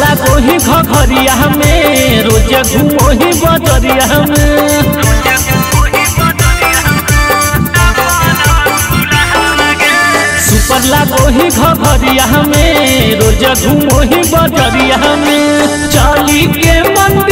घरिया में, रोज घूमो ही बजरिया में। सुपर लागो ही घरिया में, रोज घूमो ही बजरिया हमें चाली के मंदिरिया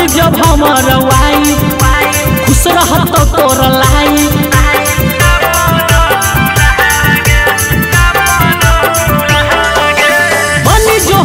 बन्ही जब वाई खुश रहत तोर लाई बनी जो